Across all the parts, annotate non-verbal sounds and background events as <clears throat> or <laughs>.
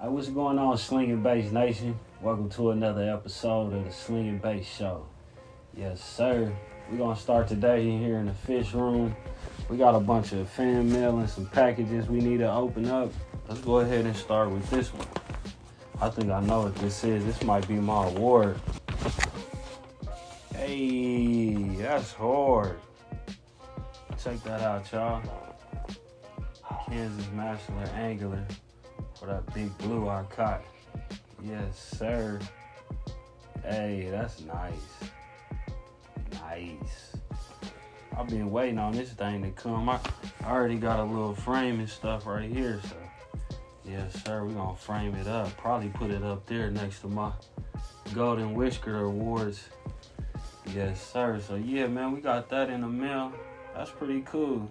What's going on, Sling N' Baits Nation? Welcome to another episode of the Sling N' Baits Show. Yes, sir. We're gonna start today here in the fish room. We got a bunch of fan mail and some packages we need to open up. Let's go ahead and start with this one. I think I know what this is. This might be my award. Hey, that's hard. Check that out, y'all. Kansas Master Angler for that big blue I caught. Yes, sir. Hey, that's nice. Nice. I've been waiting on this thing to come. I, I already got a little frame and stuff right here, so yes, sir. We're gonna frame it up. Probably put it up there next to my Golden Whisker Awards. Yes, sir. So yeah, man, we got that in the mail. That's pretty cool.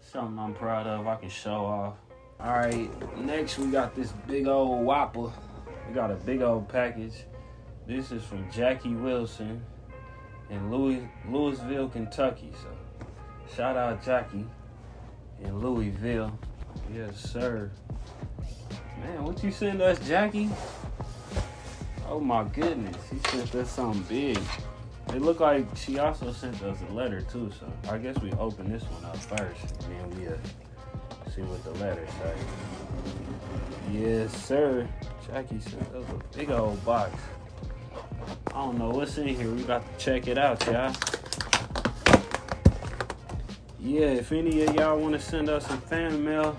Something I'm proud of. I can show off. All right, next we got this big old whopper. We got a big old package. This is from Jackie Wilson in Louis, Louisville, Kentucky. So shout out Jackie in Louisville. Yes, sir. Man, what you send us, Jackie? Oh my goodness, he sent us something big. It looked like she also sent us a letter too, so I guess we open this one up first, and then we uh, see what the letter say. Yes, sir. Jackie sent us a big old box. I don't know what's in here. We got to check it out, y'all. Yeah, if any of y'all want to send us some fan mail,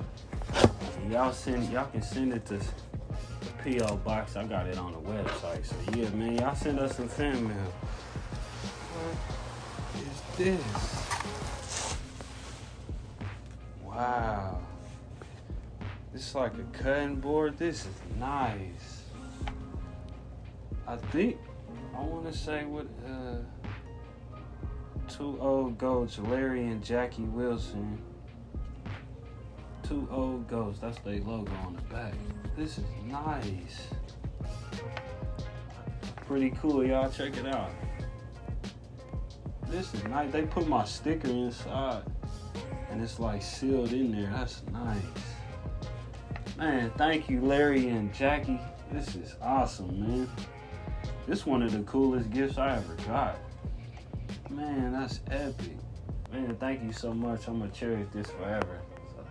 y'all send y'all can send it to the PO box. I got it on the website. So yeah, man, y'all send us some fan mail. What is this? Wow. This is like a cutting board. This is nice. I think I want to say what uh, two old goats, Larry and Jackie Wilson. Two old goats. That's their logo on the back. This is nice. Pretty cool, y'all. Check it out. This is nice. They put my sticker inside, and it's like sealed in there. That's nice. Man, thank you, Larry and Jackie. This is awesome, man. This one of the coolest gifts I ever got. Man, that's epic. Man, thank you so much. I'm gonna cherish this forever. So,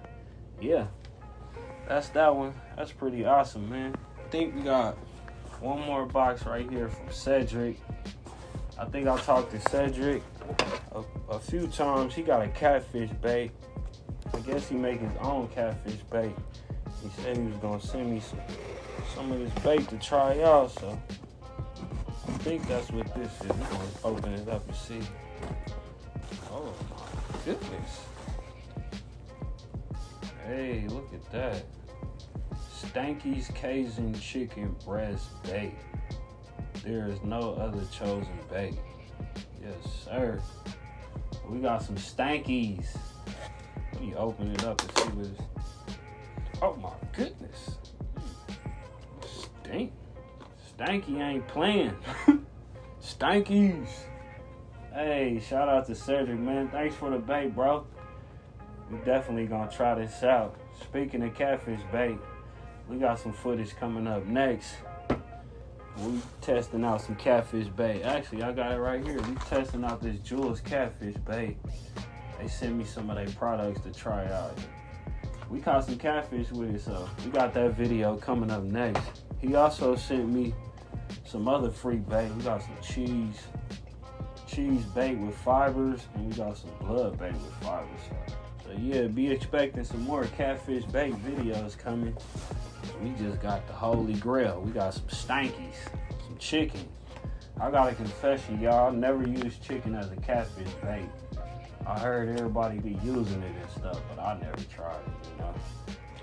yeah, that's that one. That's pretty awesome, man. I think we got one more box right here from Cedric. I think I talked to Cedric a, a few times. He got a catfish bait. I guess he make his own catfish bait. He said he was gonna send me some some of this bait to try out. So I think that's what this is. We're gonna open it up and see. Oh my goodness. Hey, look at that. Stanky's Cajun Chicken Breast Bait. There is no other chosen bait. Yes, sir. We got some Stankies. Let me open it up and see what it's. Oh my goodness. Stink. Stanky ain't playing. <laughs> Stankies. Hey, shout out to Cedric, man. Thanks for the bait, bro. We definitely gonna try this out. Speaking of catfish bait, we got some footage coming up next. We testing out some catfish bait. Actually, I got it right here. We testing out this Jewels catfish bait. They sent me some of their products to try out. We caught some catfish with it, so we got that video coming up next. He also sent me some other free bait. We got some cheese, cheese bait with fibers, and we got some blood bait with fibers. So, yeah, be expecting some more catfish bait videos coming. We just got the holy grail. We got some stankies, some chicken. I got a confession, y'all. I Never used chicken as a catfish bait. I heard everybody be using it and stuff, but I never tried it, you know.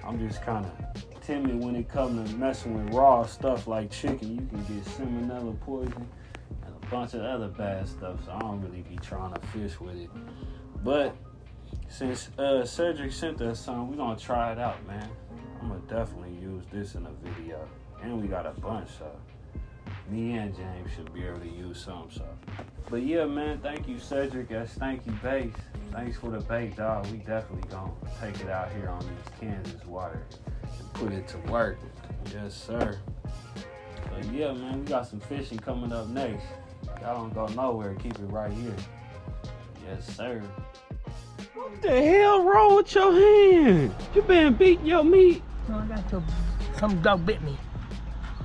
I'm just kind of timid when it comes to messing with raw stuff like chicken. You can get salmonella poison and a bunch of other bad stuff, so I don't really be trying to fish with it. But since uh, Cedric sent us some, we're gonna try it out, man. I'm gonna definitely use this in a video. And we got a bunch, so me and James should be able to use some, so. But yeah, man, thank you, Cedric, That's thank you, Base. Thanks for the bait, dog. We definitely gonna take it out here on these Kansas waters and put it to work. Yes, sir. But yeah, man, we got some fishing coming up next. Y'all don't go nowhere. Keep it right here. Yes, sir. What the hell wrong with your hand? You been beating your meat? No, I got to, some dog bit me.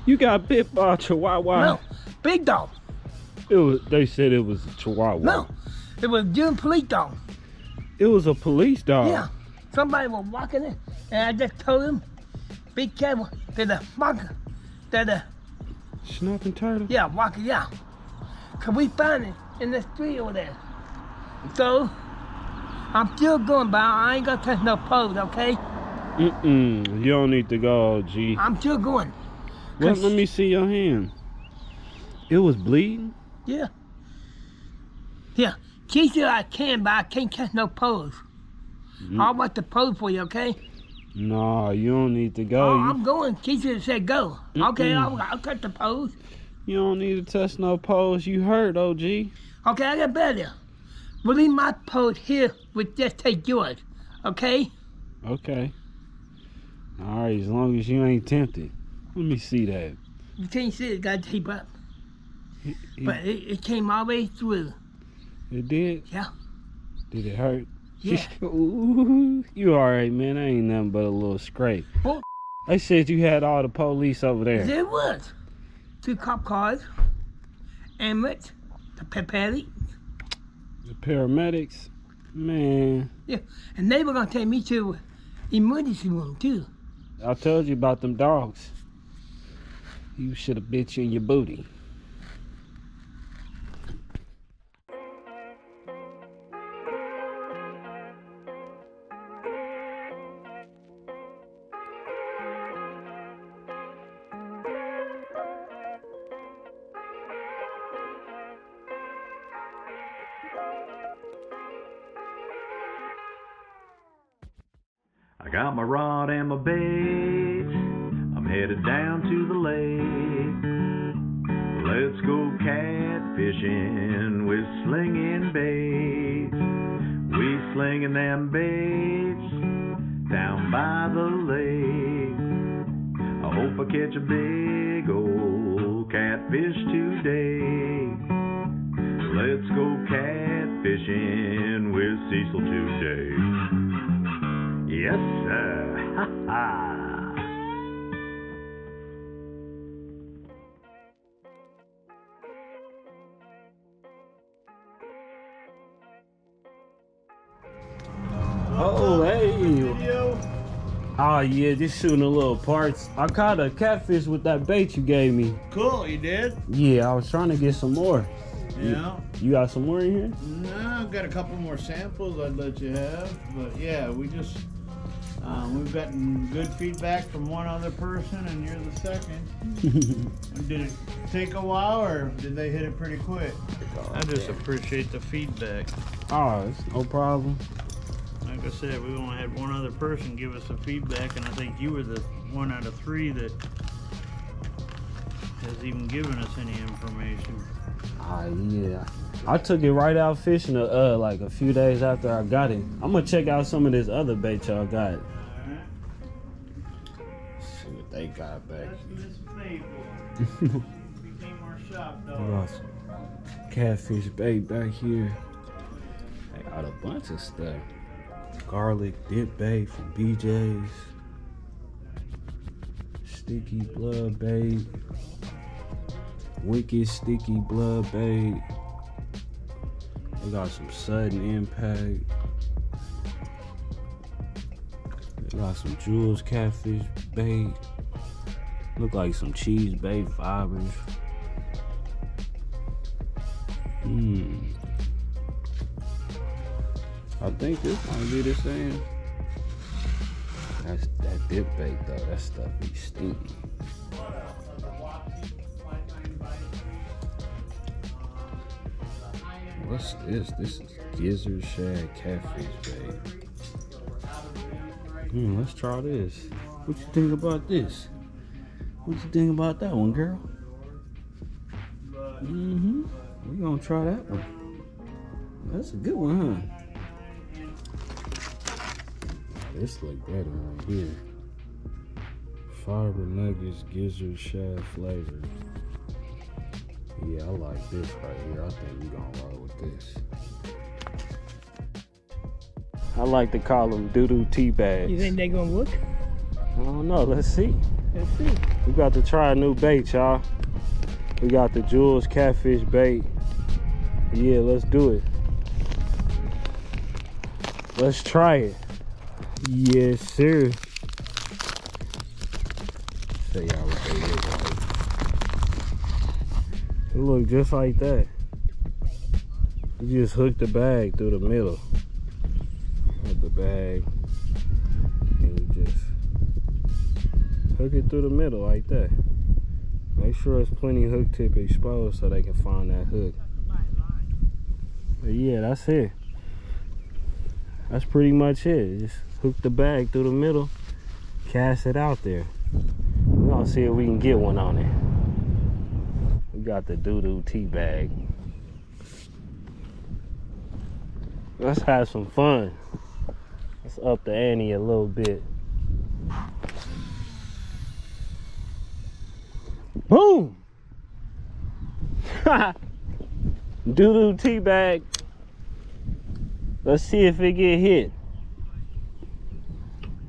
You got bit by a chihuahua? No, big dog. It was. They said it was a chihuahua. No, it was June police dog. It was a police dog. Yeah, somebody was walking in, and I just told him, be careful. There's a monkey. There's a, Snapping turtle. yeah, walking, yeah. Cause we found it in the street over there. So, I'm still going, but I ain't gonna touch no pose, okay? Mm-mm. You don't need to go, G. I'm still going. Let, me see your hand. It was bleeding? Yeah. Yeah. She said I can, but I can't catch no pose. Mm. I'll watch the pose for you, okay? Nah, you don't need to go. Oh, I'm going. She should said go. Okay, Mm-mm. I'll, I'll cut the pose. You don't need to touch no pose. You hurt, OG. Okay, I got better. Leave my pose here. We'll just take yours. Okay? Okay. All right, as long as you ain't tempted. Let me see that. You can't see it, got tape up. It, it- But it, it came all the way through. it did? Yeah. Did it hurt? Yeah. <laughs> Ooh, you all right, man. That ain't nothing but a little scrape. Bull- They said you had all the police over there. There was. Two cop cars. Ambulance. The paramedic. The paramedics. Man, Yeah, And they were going to take me to emergency room, too. I told you about them dogs. You should have bit you in your booty. Catfishing with slinging baits. We slinging them baits down by the lake. I hope I catch a big old catfish today. Let's go catfishing with Cecil today. Yes, sir. <laughs> Oh, yeah, just shooting a little parts. I caught a catfish with that bait you gave me. Cool, you did? Yeah, I was trying to get some more. Yeah. You got some more in here? No, I've got a couple more samples I'd let you have. But yeah, we just, um, we've gotten good feedback from one other person and you're the second. <laughs> did it take a while or did they hit it pretty quick? I just appreciate the feedback. Oh, it's no problem. Like I said, we only had one other person give us some feedback and I think you were the one out of three that has even given us any information. Ah, yeah. I took it right out fishing uh, uh like a few days after I got it. I'm gonna check out some of this other bait y'all got. Alright. See what they got back. Miss <laughs> Became our shop dog. catfish bait back here. They got a bunch of stuff. Garlic dip bait from BJ's. Sticky blood bait. Wicked sticky blood bait. They got some sudden impact. They got some Jewels catfish bait. Look like some cheese bait fibers. Hmm. I think this might be the same. That's that dip bait though. That stuff be stinky. What's this? This is gizzard shad catfish bait. Hmm, let's try this. What you think about this? What you think about that one, girl? Mm-hmm. We're gonna try that one. That's a good one, huh? This look better right here. fiber nuggets, gizzard shad flavor. Yeah, I like this right here. I think we gonna roll with this. I like to call them doo-doo tea bags. You think they gonna work? I don't know. Let's see. Let's see. We got to try a new bait, y'all. We got the Jewels catfish bait. Yeah, let's do it. Let's try it. Yes, sir. Show y'all what they look like. It look just like that. You just hook the bag through the middle of the bag. And you just hook it through the middle like that. Make sure it's plenty hook tip exposed so they can find that hook. But yeah, that's it. That's pretty much it. Just hook the bag through the middle, cast it out there. We're gonna see if we can get one on it. We got the doo-doo tea bag. Let's have some fun. Let's up the ante a little bit. Boom! <laughs> Doo-doo tea bag. Let's see if it get hit.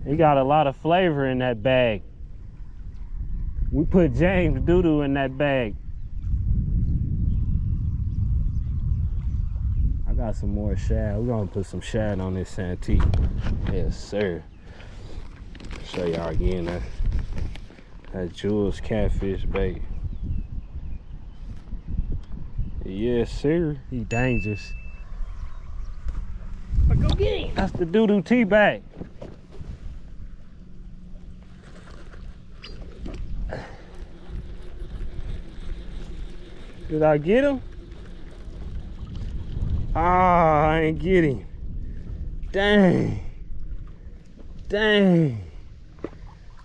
It got a lot of flavor in that bag. We put James Doodoo in that bag. I got some more shad. We're gonna put some shad on this Santee. Yes, sir. Show y'all again that that Jewels catfish bait. Yes, sir. He dangerous. But go get him. That's the doo-doo tea bag. Did I get him? Ah, I ain't get him. Dang. Dang.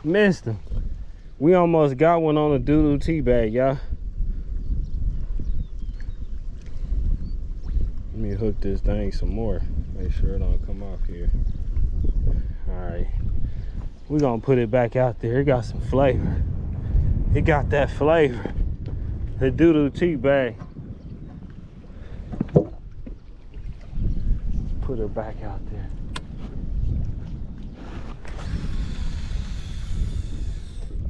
Missed him. We almost got one on the doo-doo tea bag, y'all. Let me hook this thing some more. Make sure it don't come off here. Alright. We're gonna put it back out there. It got some flavor. It got that flavor. The doo-doo tea bag. Put her back out there.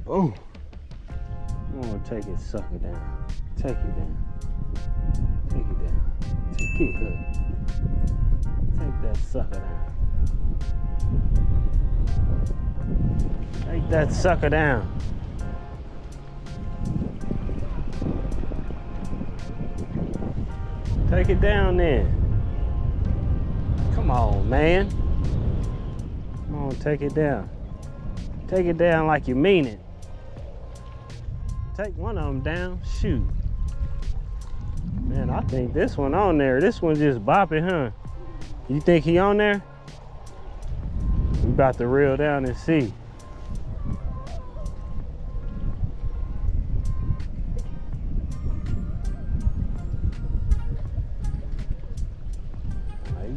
Oh, I'm gonna take it, suck it down. Take it down. Take it down. Take it. Take that sucker down. Take that sucker down. Take it down then. Come on, man. Come on, take it down. Take it down like you mean it. Take one of them down. Shoot. Man, I think this one on there. This one just bopping, huh? You think he on there? We about to reel down and see.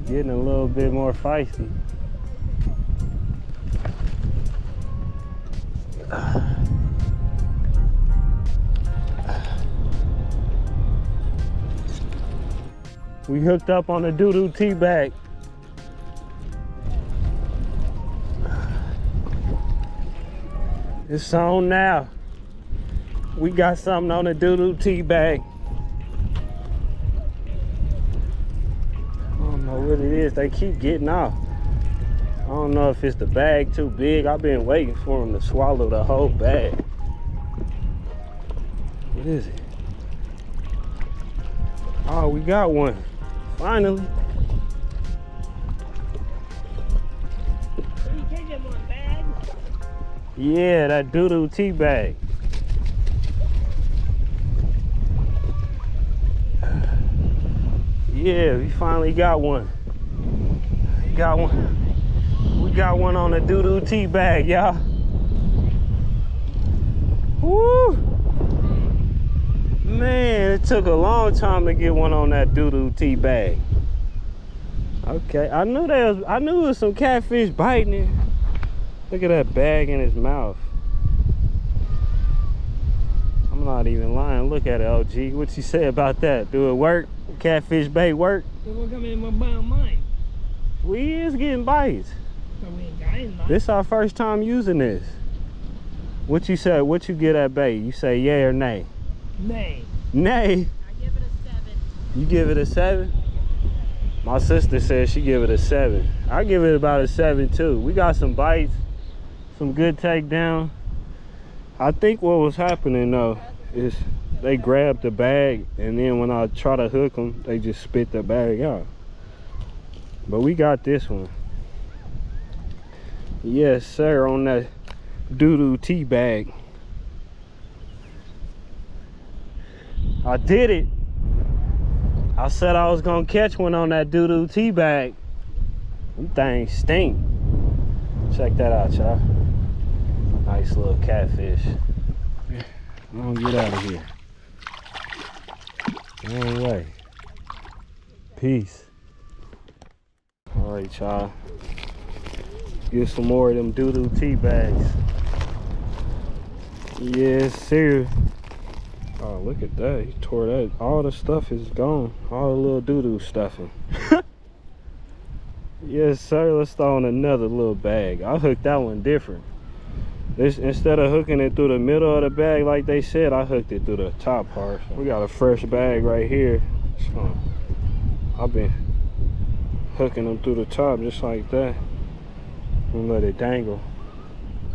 Getting a little bit more feisty. We hooked up on a doo-doo tea bag. It's on now. We got something on a doo-doo tea bag. They keep getting off. I don't know if it's the bag too big. I've been waiting for them to swallow the whole bag. What is it? Oh, we got one. Finally. So you take that one bag. Yeah, that doodoo -doo tea bag. <sighs> Yeah, we finally got one. Got one. We got one on the doo-doo tea bag, y'all. Woo! Man, it took a long time to get one on that doo-doo tea bag. Okay, I knew there was I knew it was some catfish biting it. Look at that bag in his mouth. I'm not even lying. Look at it, OG. What you say about that? Do it work? Catfish bait work? They won't come in my mine. We is getting bites. So we ain't got it, no. This our first time using this. What you say? What you get at bait? You say yay or nay? Nay. Nay. I give it a seven. You give it a seven? My sister says she give it a seven. I give it about a seven too. We got some bites, some good takedown. I think what was happening though is they grabbed the bag and then when I try to hook them, they just spit the bag out. But we got this one. Yes, sir, on that doodoo -doo tea bag. I did it. I said I was gonna catch one on that doodoo -doo tea bag. Them things stink. Check that out, y'all. Nice little catfish. I'm gonna get out of here. One way. Peace. All right, y'all. Get some more of them doo-doo tea bags. Yes, sir. Oh, look at that. He tore that. All the stuff is gone. All the little doo-doo stuffing. <laughs> yes, sir. Let's throw in another little bag. I hooked that one different. This Instead of hooking it through the middle of the bag like they said, I hooked it through the top part. We got a fresh bag right here. I've been hooking them through the top just like that. And let it dangle.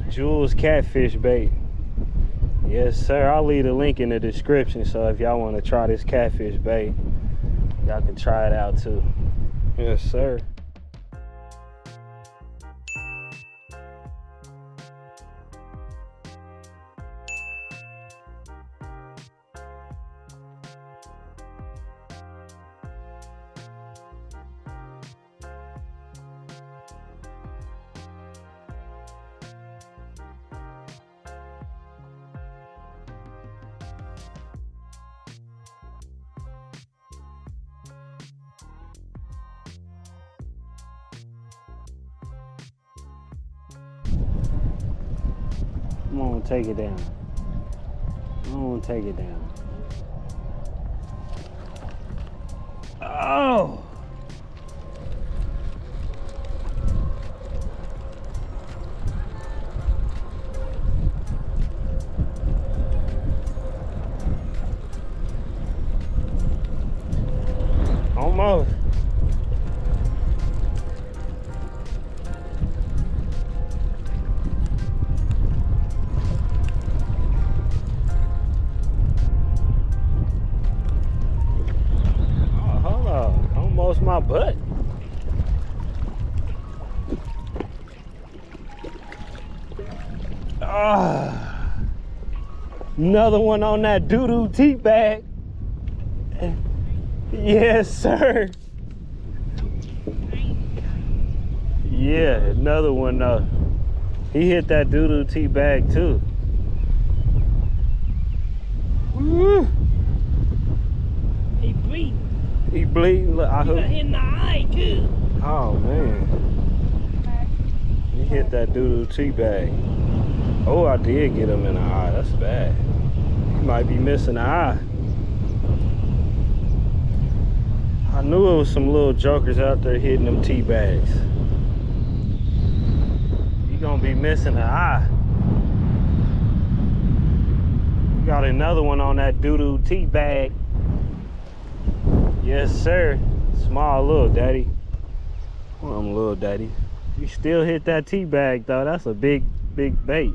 Jewels catfish bait. Yes, sir. I'll leave a link in the description. So if y'all want to try this catfish bait, y'all can try it out too. Yes, sir. Come on, take it down. Come on, take it down. Oh! Another one on that doo-doo tea bag. Yes, sir. Yeah, another one though. He hit that doo-doo tea bag too. Woo. He bleeding. He bleeding. Look, I He got hook. hit in the eye too. Oh man. He hit that doo-doo tea bag. Oh, I did get him in the eye. That's bad. He might be missing an eye. I knew it was some little jokers out there hitting them tea bags. You gonna be missing an eye. We got another one on that doo-doo tea bag. Yes, sir. Small little daddy. Well, I'm a little daddy. You still hit that tea bag though. That's a big, big bait.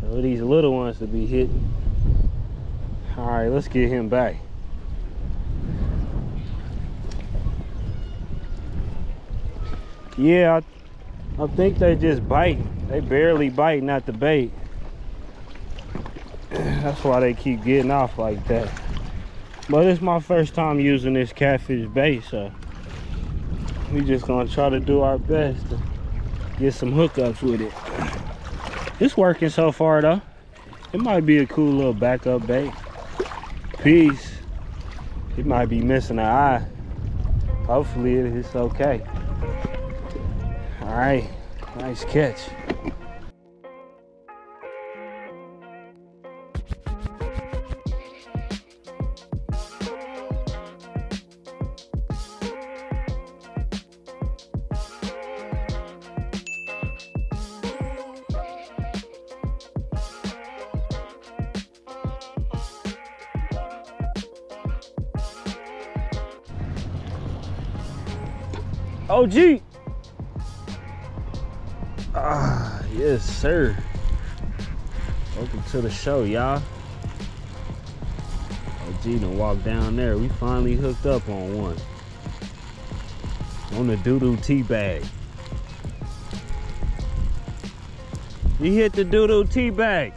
So these little ones to be hitting. All right, let's get him back. Yeah, I, I think they just bite. They barely bite, not the bait. <clears throat> That's why they keep getting off like that. But it's my first time using this catfish bait, so we just gonna try to do our best to get some hookups with it. <clears throat> It's working so far though. It might be a cool little backup bait. Peace. It might be missing an eye. Hopefully it is okay. All right, nice catch. OG. Ah, yes, sir. Welcome to the show, y'all. OG done walked down there. We finally hooked up on one. On the doo-doo tea bag. You hit the doo-doo tea bag.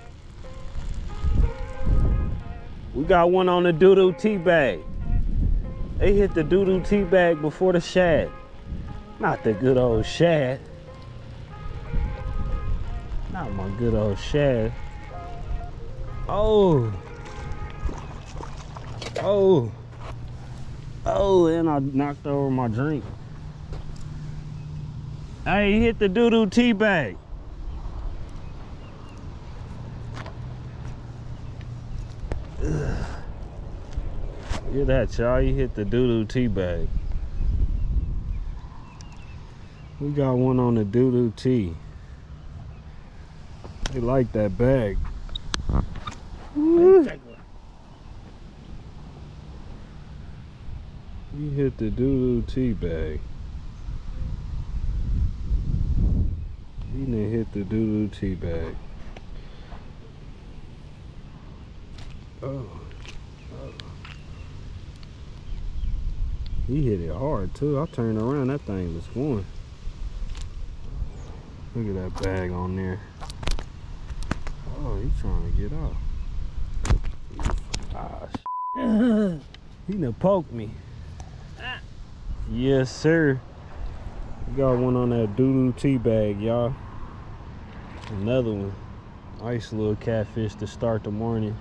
We got one on the doo-doo tea bag. They hit the doo-doo tea bag before the shad. Not the good old shad. Not my good old shad. Oh. Oh. Oh, and I knocked over my drink. Hey, he hit the doo-doo tea bag. Ugh. Look at that, y'all. You hit the doo-doo tea bag. We got one on the doo-doo tea. They like that bag. Woo. You hit the doo-doo tea bag. He done hit the doo-doo tea bag. Oh. oh. He hit it hard too. I turned around, that thing was going. Look at that bag on there. Oh, he's trying to get off. Ah, <laughs> he done poked me. Yes, sir. We got one on that doo-doo tea bag, y'all. Another one. Nice little catfish to start the morning.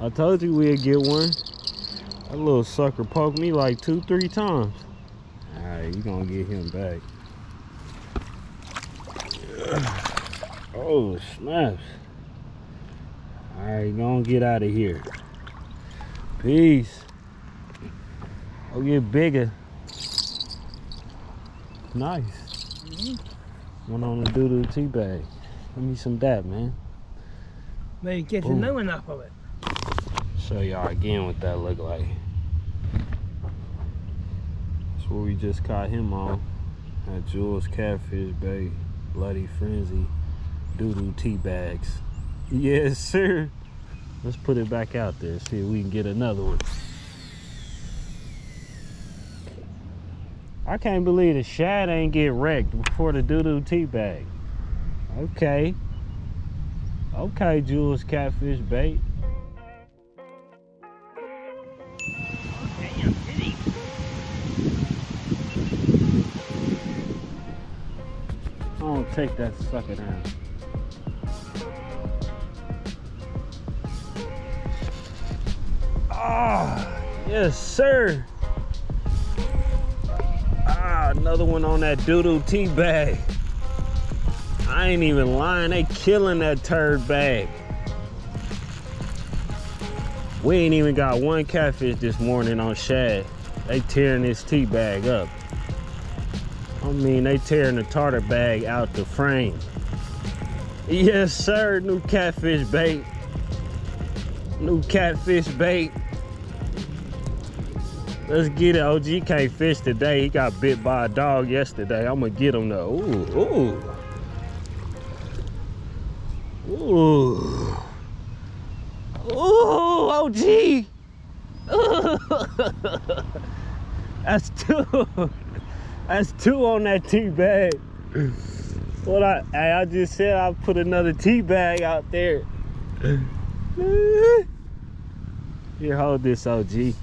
I told you we'd get one. That little sucker poked me like two, three times. Alright, you gonna get him back. Oh, snaps. Alright, gonna get out of here. Peace. I'll get bigger. Nice. Mm-hmm. Went on the doo-doo tea bag. Give me some that, man. Maybe get Boom. another one off of it. Show y'all again what that look like. That's what we just caught him on. At Jewels Catfish Bay, Bloody Frenzy, Doodoo Tea Bags. <laughs> Yes, sir. Let's put it back out there, see if we can get another one. I can't believe the shad ain't get wrecked before the Doodoo Tea Bag. Okay. Okay, Jewels Catfish Bait. I take that sucker down. Ah, yes, sir. Ah, another one on that doodoo tea bag. I ain't even lying. They killing that turd bag. We ain't even got one catfish this morning on shad. They tearing this tea bag up. I mean, they tearing the tartar bag out the frame. Yes, sir. New catfish bait. New catfish bait. Let's get it. OG can't fish today. He got bit by a dog yesterday. I'm gonna get him though. Ooh, ooh. Ooh. Ooh, OG. <laughs> That's <laughs> two. That's two on that tea bag. What I I just said I put another tea bag out there. <laughs> Here, hold this, OG.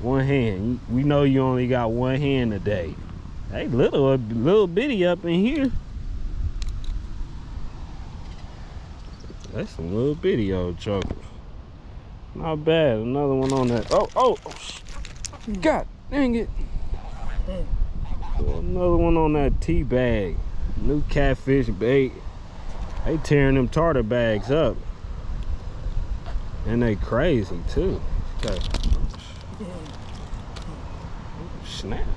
One hand. We know you only got one hand today. Hey, little, little bitty up in here. That's some little bitty old chokers. Not bad. Another one on that. Oh, oh, oh God dang it. Another one on that tea bag. New catfish bait. They tearing them tartar bags up. And they crazy too. Got snaps.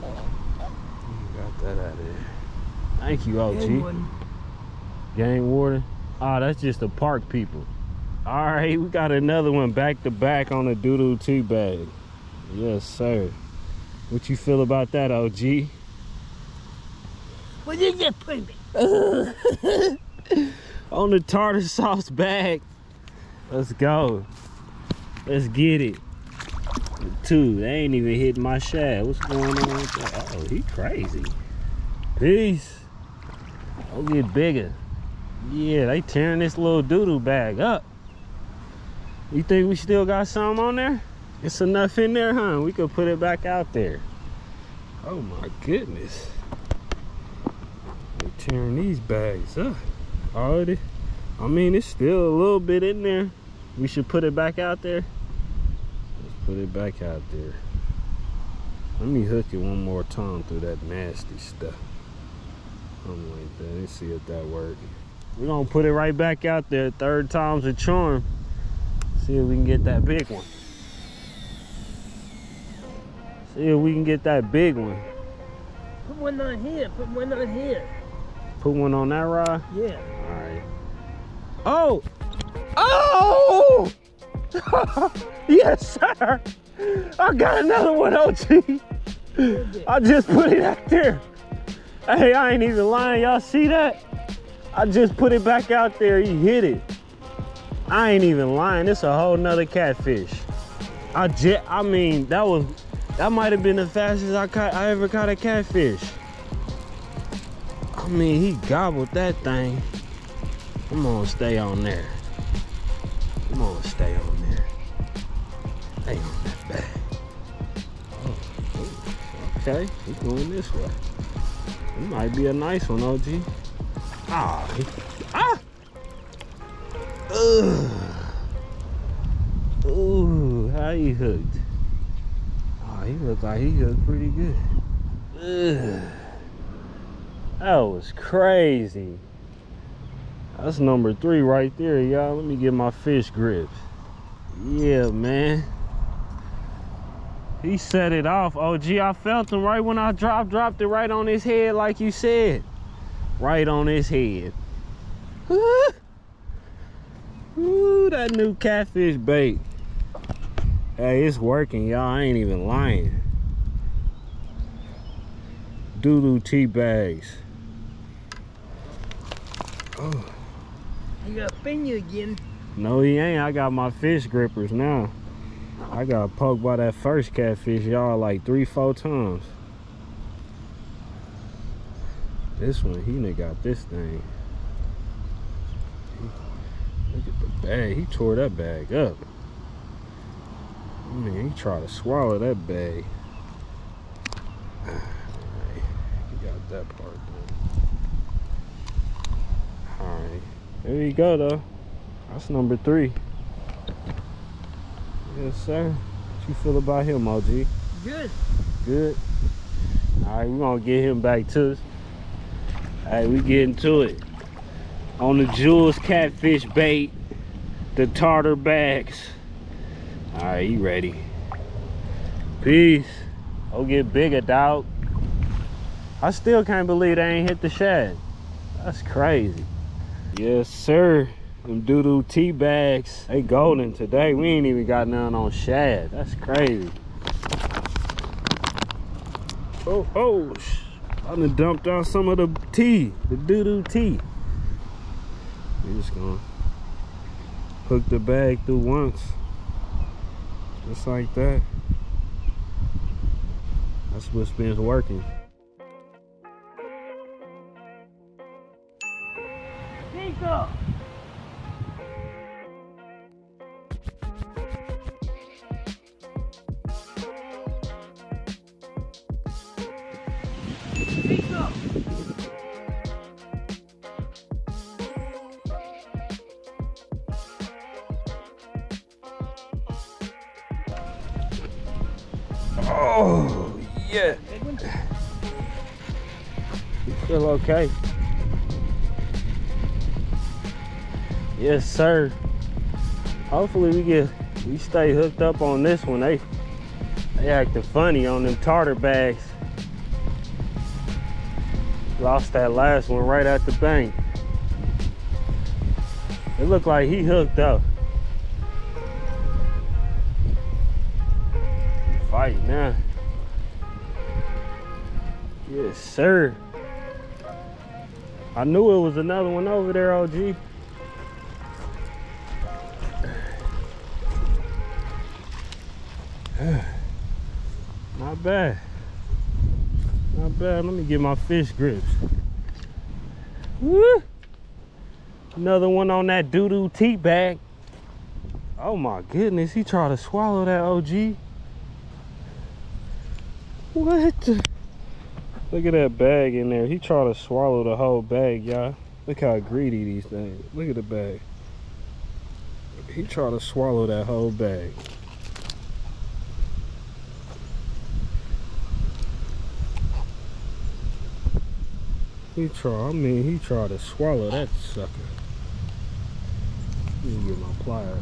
Got that out of there. Thank you, OG. Good one. Game warden. Ah, that's just the park people. All right, we got another one back to back on the doodoo tea bag. Yes, sir. What you feel about that, OG? What did you put me? <laughs> On the tartar sauce bag. Let's go. Let's get it. Two, they ain't even hitting my shad. What's going on? Oh, he crazy. Peace. Don't get bigger. Yeah, they tearing this little doodoo bag up. You think we still got some on there? It's enough in there, huh? We could put it back out there. Oh my goodness. They tearing these bags up. Already. I mean, it's still a little bit in there. We should put it back out there. Let's put it back out there. Let me hook it one more time through that nasty stuff. Something like that. Let's see if that works. We're gonna put it right back out there. Third time's a charm. See if we can get that big one. See if we can get that big one. Put one on here. Put one on here. Put one on that rod. Yeah. All right. Oh! Oh! <laughs> yes, sir. I got another one, OG. I just put it out there. Hey, I ain't even lying. Y'all see that? I just put it back out there. He hit it. I ain't even lying. It's a whole nother catfish. I jet. I mean, that was that might have been the fastest I caught. I ever caught a catfish. I mean, he gobbled that thing. Come on, stay on there. Come on, stay on there. Stay on that bag. Oh, okay, we going this way. It might be a nice one, OG. Ah, he- ah! Ugh. Ooh, how you hooked? Oh, he looked like he hooked pretty good. Ugh. That was crazy. That's number three right there, y'all. Let me get my fish grips. Yeah, man. He set it off. Oh, OG, I felt him right when I dropped, dropped it right on his head, like you said. Right on his head. <laughs> Ooh, that new catfish bait. Hey, it's working, y'all. I ain't even lying. Doodoo tea bags. Oh. I gotta pin you again. No, he ain't. I got my fish grippers now. I got poked by that first catfish, y'all, like three, four times. This one, he done got this thing. Look at the bag. He tore that bag up. I mean, he tried to swallow that bag. Alright, he got that part done. Alright, there you go, though. That's number three. Yes, sir. What you feel about him, OG? Good. Good. All right, we're gonna get him back to us. All right, we getting to it. On the Jewels catfish bait, the tartar bags. All right, you ready? Peace. Go get bigger, dog. I still can't believe they ain't hit the shad. That's crazy. Yes, sir. Them doodoo tea bags. They golden today. We ain't even got none on shad. That's crazy. Oh, oh. I done dumped out some of the tea, the doodoo tea. We're just gonna hook the bag through once. Just like that. That's what's been working. Sir. Hopefully we get we stay hooked up on this one. They they acting funny on them tartar bags. Lost that last one right at the bank. It looked like he hooked up. fight now. Yes, sir. I knew it was another one over there, OG. <sighs> Not bad. Not bad. Let me get my fish grips. Woo! Another one on that doo-doo tea bag. Oh my goodness, he tried to swallow that OG. What? Look at that bag in there. He tried to swallow the whole bag, y'all. Look how greedy these things. Look at the bag. He tried to swallow that whole bag. He tried, I mean, he tried to swallow that sucker. Let me get my pliers.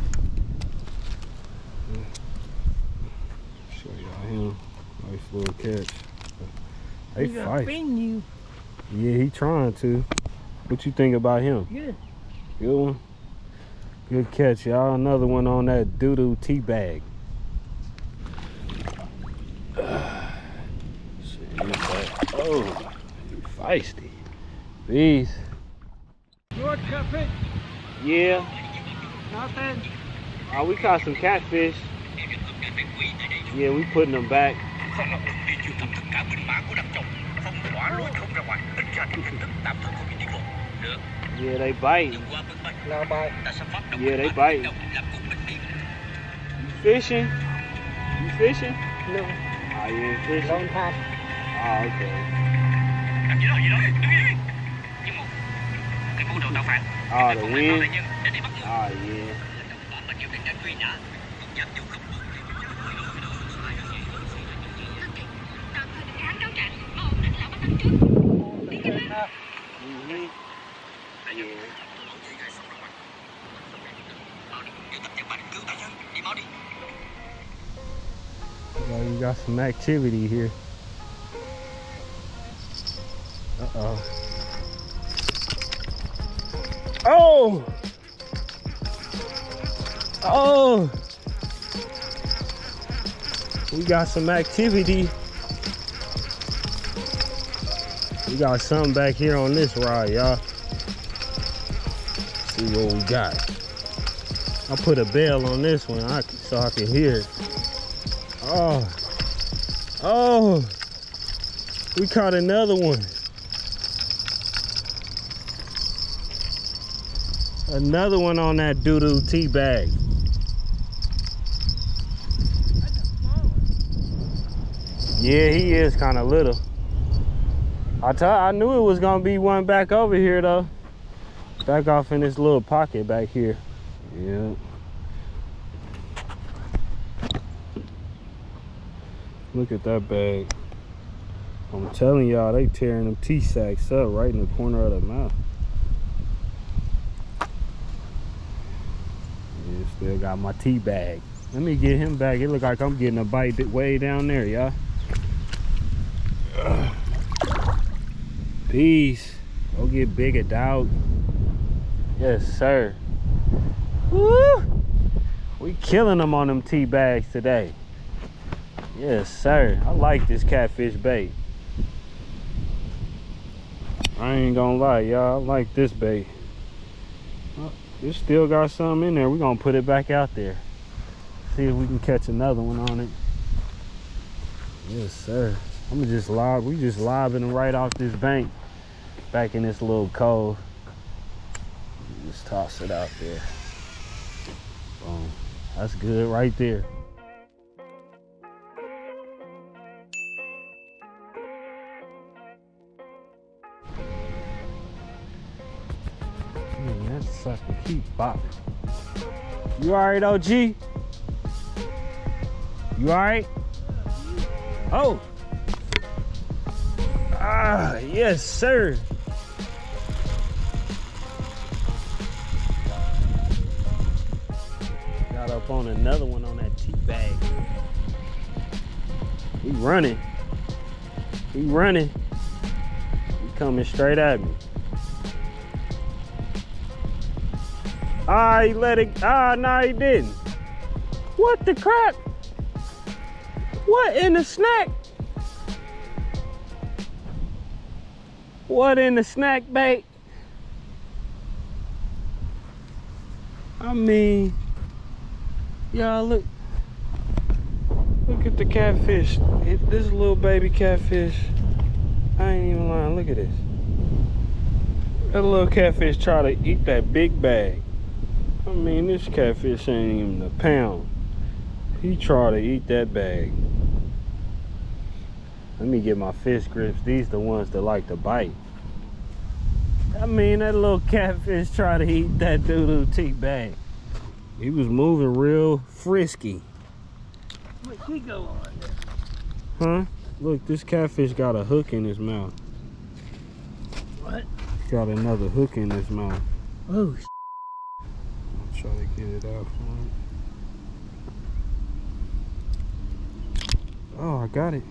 Show y'all him. Nice little catch. They He gonna fight. bring you. Yeah, he trying to. What you think about him? Good. Good one. Good catch, y'all. Another one on that doo-doo tea bag. <sighs> Shit, he's like, oh, feisty. Bees. You want catfish? Yeah. Nothing. Uh, we caught some catfish. Yeah, we putting them back. Yeah, they bite. No bite. Yeah, they bite. You fishing? You fishing? No. Oh, you ain't fishing? Long time. Oh, okay. Oh, the wind? Oh, yeah. Mm-hmm. Yeah. Well, you got some activity here. Uh-oh. Oh! Oh! We got some activity. We got something back here on this ride, y'all. See what we got. I put a bell on this one I, so I can hear it. Oh. Oh. We caught another one. Another one on that doo-doo tea bag. Yeah, he is kind of little. I tell I knew it was gonna be one back over here though. Back off in this little pocket back here. Yeah. Look at that bag. I'm telling y'all, they tearing them tea sacks up right in the corner of the mouth. Yeah, still got my tea bag. Let me get him back. It look like I'm getting a bite way down there, y'all. Peace. Go get bigger, dog. Yes, sir. Woo! We killing them on them tea bags today. Yes, sir. I like this catfish bait. I ain't gonna lie, y'all. I like this bait. It still got something in there. We're gonna put it back out there. See if we can catch another one on it. Yes, sir. I'm just lob. We just lobbing right off this bank, back in this little cove. Just toss it out there. Boom. That's good right there. That sucker keep bopping. You alright, OG? You alright? Oh! Ah, yes, sir. Got up on another one on that tea bag. He running. He running. He coming straight at me. Ah, he let it. Ah, no, he didn't. What the crap? What in the snack? What in the snack bait? I mean, y'all look. Look at the catfish. It, this little baby catfish. I ain't even lying. Look at this. That little catfish try to eat that big bag. I mean, this catfish ain't even a pound. He try to eat that bag. Let me get my fish grips. These the ones that like to bite. I mean, that little catfish try to eat that doo-doo tea bag. He was moving real frisky. Where'd he go on there? Huh? Look, this catfish got a hook in his mouth. What? Got another hook in his mouth. Oh, Try to get it out for him. Oh, I got it.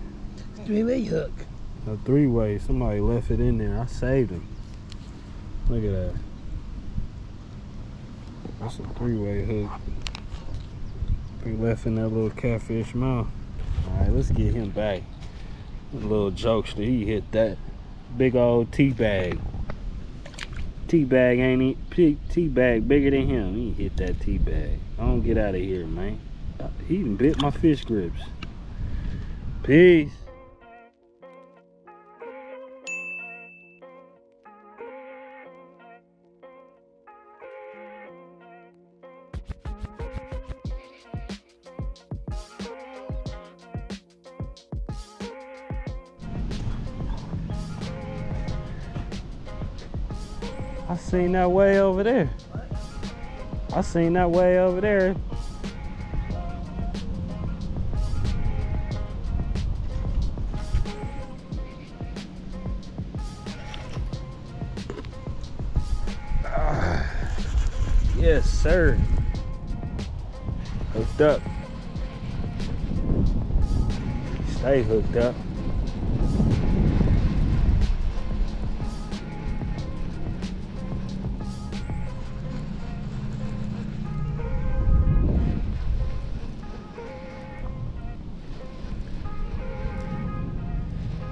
three-way hook. A three-way. Somebody left it in there. I saved him. Look at that. That's a three-way hook. He left in that little catfish mouth. All right, let's get him back. A little jokester. He hit that big old tea bag. Tea bag ain't he? Bag bigger than him. He hit that tea bag. I don't get out of here, man. He even bit my fish grips. Peace. Seen that way over there. I seen that way over there. <sighs> Yes, sir. Hooked up. Stay hooked up.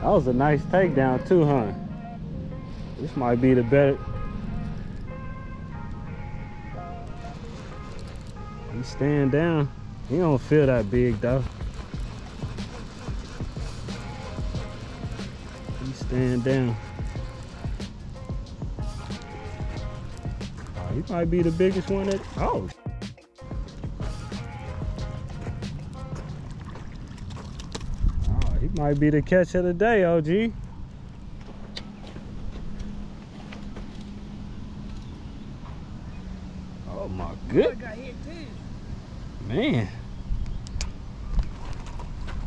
That was a nice takedown too, huh? This might be the better. He's staying down. He don't feel that big though. He's staying down. Oh, he might be the biggest one that. Oh. Might be the catch of the day, OG. Oh my I good got hit too. man.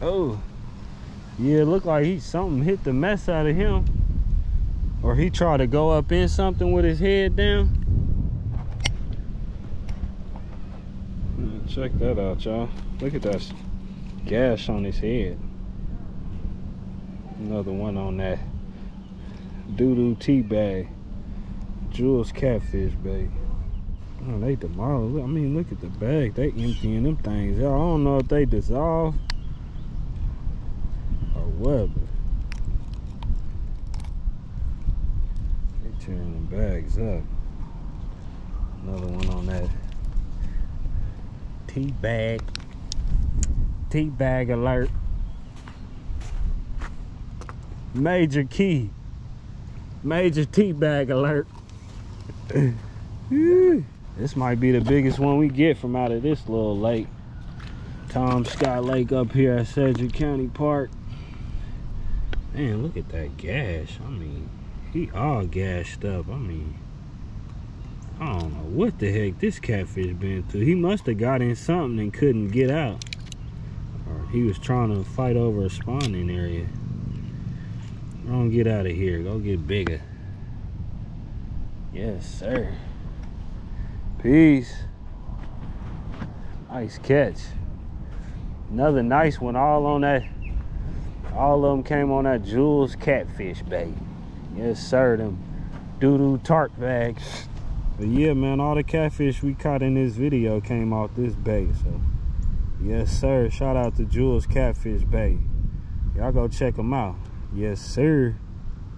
Oh. Yeah, it looked like he something hit the mess out of him. Or he tried to go up in something with his head down. Check that out, y'all. Look at that gash on his head. Another one on that doo-doo tea bag. Jewels catfish bag. Oh, they demolished. I mean, look at the bag. They emptying them things. I don't know if they dissolve or what, they tearing the bags up. Another one on that tea bag. Tea bag alert. Major key. Major tea bag alert. <laughs> This might be the biggest one we get from out of this little lake. Tom Scott Lake up here at Sedgwick County Park. Man, look at that gash. I mean, he all gashed up. I mean, I don't know what the heck this catfish been through. He must have got in something and couldn't get out. Or he was trying to fight over a spawning area. Don't get out of here. Go get bigger. Yes, sir. Peace. Nice catch. Another nice one, all on that. All of them came on that Jewels catfish bait. Yes, sir. Them doo-doo tart bags. But yeah, man, all the catfish we caught in this video came off this bait. So Yes, sir. Shout out to Jewels Catfish Bay. Y'all go check them out. Yes, sir.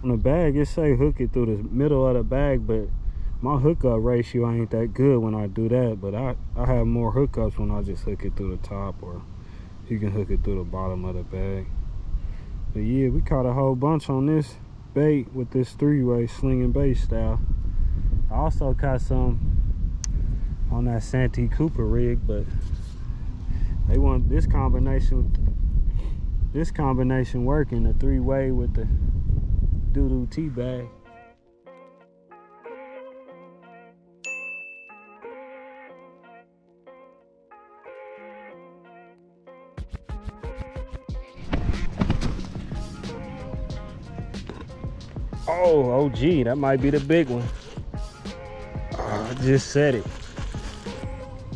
On the bag, it say hook it through the middle of the bag, but my hookup ratio ain't that good when I do that. But I, I have more hookups when I just hook it through the top or you can hook it through the bottom of the bag. But yeah, we caught a whole bunch on this bait with this three-way slinging bait style. I also caught some on that Santee Cooper rig, but they want this combination this combination working the three-way with the doo-doo tea bag oh oh gee that might be the big one. Ah, i just said it.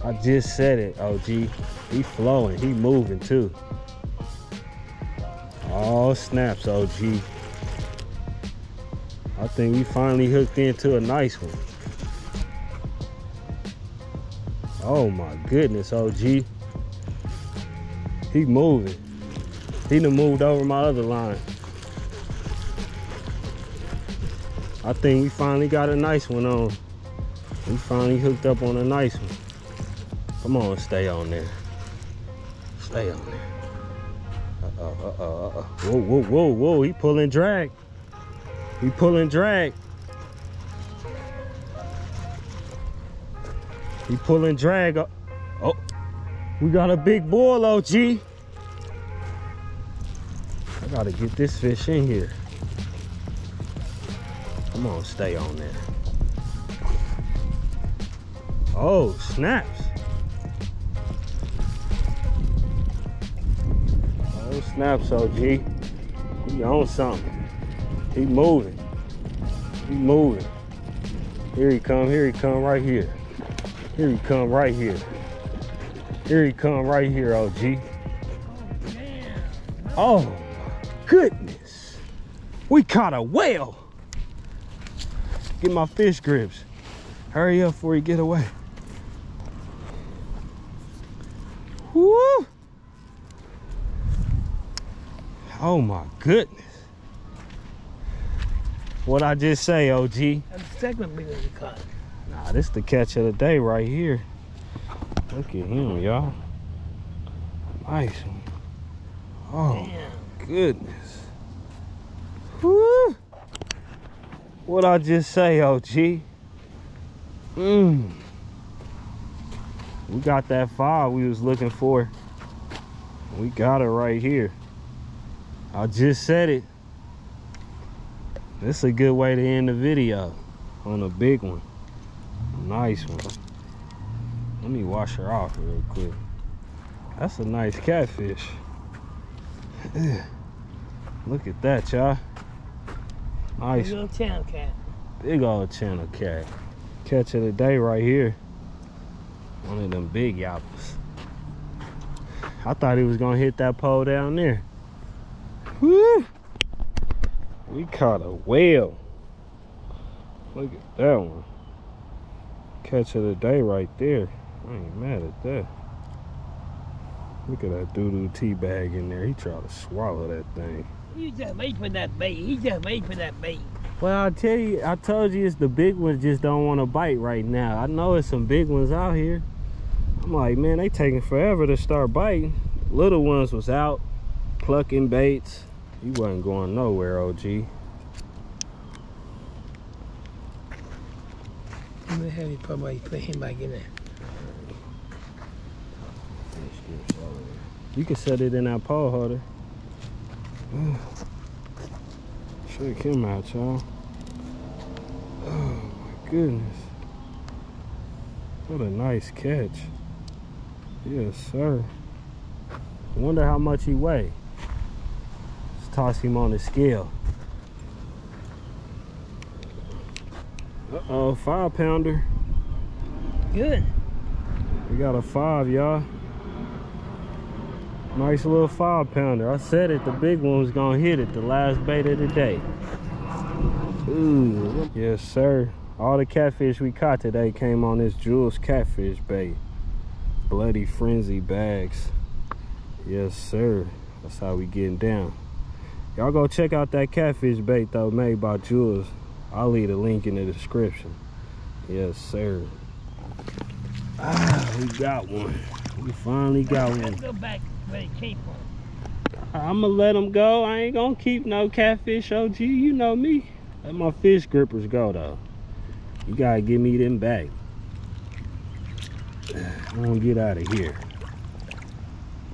I just said it oh gee he flowing he moving too Oh, snaps, OG. I think we finally hooked into a nice one. Oh my goodness, OG. He moving. He done moved over my other line. I think we finally got a nice one on. We finally hooked up on a nice one. Come on, stay on there. Stay on there. Uh-oh, uh-oh. Whoa, whoa, whoa, whoa. He pulling drag. He pulling drag. He pulling drag. up. Oh, we got a big bull, OG. I gotta get this fish in here. Come on, stay on there. Oh, snaps. Oh, snaps, OG. He on something. He moving. He moving. Here he come, here he come right here. Here he come right here. Here he come right here, OG. Oh goodness. We caught a whale. Get my fish grips. Hurry up before he get away. Woo! Oh my goodness. What I just say, OG? That's the second big one. Nah, this the catch of the day right here. Look at him, y'all. Nice one. Oh Damn. goodness. Woo! What I just say, OG? Mmm. We got that five we was looking for. We got it right here. I just said it. This is a good way to end the video on a big one. Nice one. Let me wash her off real quick. That's a nice catfish. <sighs> Look at that, y'all. Nice, Big little channel cat. big old channel cat. Catch of the day right here. One of them big yappers. I thought he was gonna hit that pole down there. We caught a whale. Look at that one. Catch of the day right there. I ain't mad at that. Look at that doo-doo tea bag in there. He tried to swallow that thing. He just made for that bait. He just made for that bait. Well, I tell you, I told you it's the big ones just don't want to bite right now. I know it's some big ones out here. I'm like, man, they taking forever to start biting. Little ones was out plucking baits. He wasn't going nowhere, OG. I'm gonna have you my, put him back in there. You can set it in that pole holder. Shake him out, y'all. Oh my goodness. What a nice catch. Yes, sir. Wonder how much he weigh. Toss him on the scale. Uh-oh, five pounder. Good. We got a five, y'all. Nice little five pounder. I said it, the big one was gonna hit it, the last bait of the day. Ooh, yes sir. All the catfish we caught today came on this Jewels catfish bait. Bloody Frenzy bags. Yes, sir. That's how we getting down. Y'all go check out that catfish bait though made by Jewels. I'll leave a link in the description. Yes, sir. Ah, we got one. We finally got Let's one. go back where it came from. I'ma let them go. I ain't gonna keep no catfish, OG. You know me. Let my fish grippers go though. You gotta give me them back. <sighs> I'm gonna get out of here.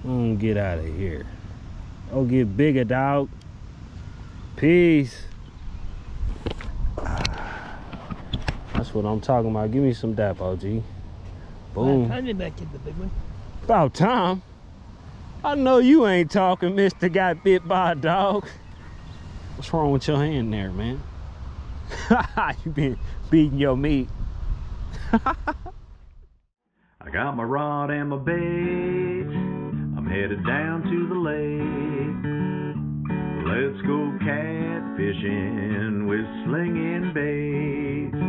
I'm gonna get out of here. I'll get bigger, dog. Peace. That's what I'm talking about. Give me some dap, OG. Boom. Honey back in the big one. About time. I know you ain't talking, Mr. Got bit by a dog. What's wrong with your hand there, man? <laughs> you been beating your meat. <laughs> I got my rod and my bait. I'm headed down to the lake. Let's go catfishing with Sling N' Baits.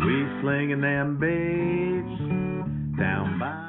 We slinging them baits down by